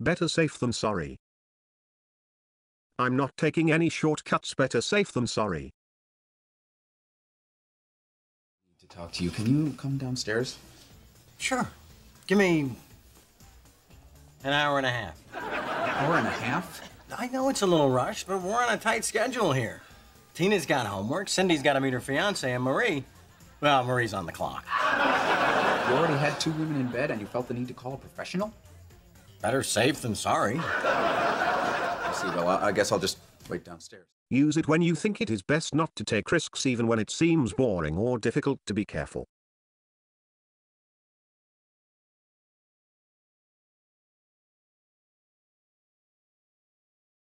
Better safe than sorry. I'm not taking any shortcuts better safe than sorry. Need to talk to you. Can you come downstairs? Sure. Give me an hour and a half. An Hour and a half? I know it's a little rushed, but we're on a tight schedule here. Tina's got homework, Cindy's got to meet her fiance, and Marie, well, Marie's on the clock. You already had two women in bed and you felt the need to call a professional? Better safe than sorry. I see. Well, I I guess I'll just wait downstairs. Use it when you think it is best not to take risks even when it seems boring or difficult to be careful.